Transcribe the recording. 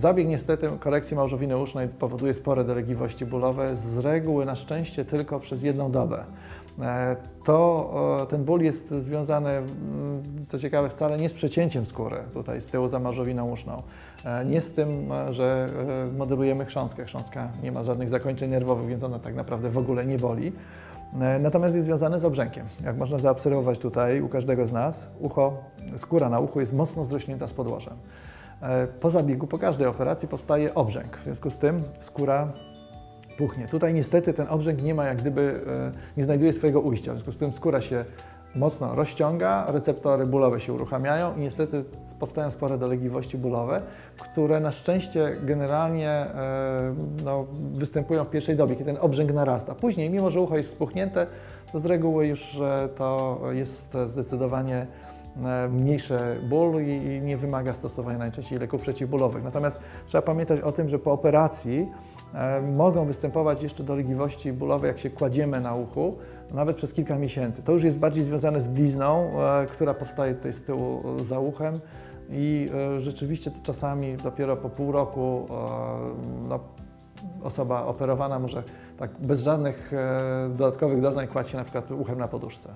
Zabieg niestety korekcji małżowiny usznej powoduje spore dolegliwości bólowe, z reguły na szczęście tylko przez jedną dobę. E, To ten ból jest związany, mm, co ciekawe, wcale nie z przecięciem skóry tutaj z tyłu za małżowiną uszną, E, nie z tym, e, że modelujemy chrząstkę. Chrząstka nie ma żadnych zakończeń nerwowych, więc ona tak naprawdę w ogóle nie boli. Natomiast jest związane z obrzękiem. Jak można zaobserwować tutaj u każdego z nas, ucho, skóra na uchu jest mocno zrośnięta z podłożem. E, Po zabiegu, po każdej operacji powstaje obrzęk. W związku z tym skóra puchnie. Tutaj niestety ten obrzęk nie ma jak gdyby, e, nie znajduje swojego ujścia. W związku z tym skóra się mocno rozciąga, receptory bólowe się uruchamiają i niestety powstają spore dolegliwości bólowe, które na szczęście generalnie e, no, występują w pierwszej dobie, kiedy ten obrzęk narasta. Później, mimo że ucho jest spuchnięte, to z reguły już to jest zdecydowanie e, mniejszy ból i nie wymaga stosowania najczęściej leków przeciwbólowych. Natomiast trzeba pamiętać o tym, że po operacji e, mogą występować jeszcze dolegliwości bólowe, jak się kładziemy na uchu, nawet przez kilka miesięcy. To już jest bardziej związane z blizną, e, która powstaje tutaj z tyłu za uchem i rzeczywiście to czasami dopiero po pół roku no, osoba operowana może tak bez żadnych dodatkowych doznań kłaść się na przykład uchem na poduszce.